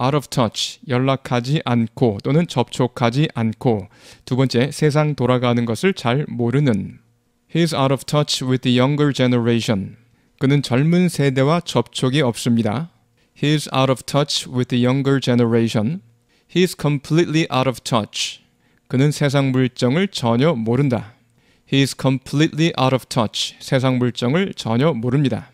out of touch, 연락하지 않고 또는 접촉하지 않고. 두 번째, 세상 돌아가는 것을 잘 모르는. He's out of touch with the younger generation. 그는 젊은 세대와 접촉이 없습니다. He's out of touch with the younger generation. He's completely out of touch. 그는 세상 물정을 전혀 모른다. He's completely out of touch. 세상 물정을 전혀 모릅니다.